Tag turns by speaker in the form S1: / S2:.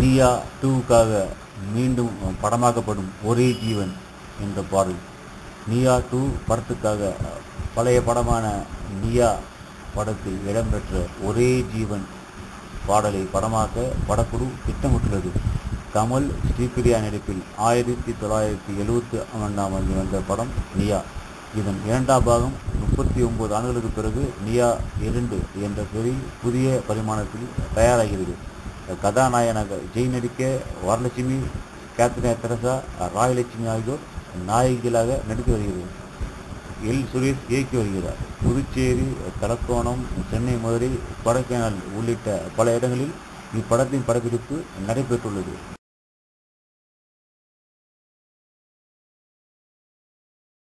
S1: நீயா டூவுக்காக மீண்டும் படமாக்கப்படும் ஒரே ஜீவன் என்ற பாடல். நீயா டூ படத்துக்காக பழைய படமான நீயா படத்தில் இடம்பெற்ற ஒரே ஜீவன் பாடலை படமாக்க படக்குழு திட்டமிட்டுள்ளது. கமல் ஸ்ரீபிரியா நடிப்பில் ஆயிரத்தி தொள்ளாயிரத்தி எழுபத்தி ஒன்றாம் ஆண்டு வந்த படம் நியா. இதன் இரண்டாம் பாகம் முப்பத்தி ஒன்பது ஆண்டுகளுக்கு பிறகு நியா இரண்டு என்ற பெரிய புதிய பரிமாணத்தில் தயாராகிறது. கதாநாயகனாக ஜெய் நடிக்க வரலட்சுமி கேத்ரினா தெரசா ராயலட்சுமி ஆகியோர் நாயகிகளாக நடித்து வருகிறது எல். சுரேஷ் இயக்கி வருகிறார். புதுச்சேரி தலக்கோணம் சென்னை மதுரை கொடைக்கானல் உள்ளிட்ட பல இடங்களில் இப்படத்தின் படப்பிடிப்பு நடைபெற்றுள்ளது.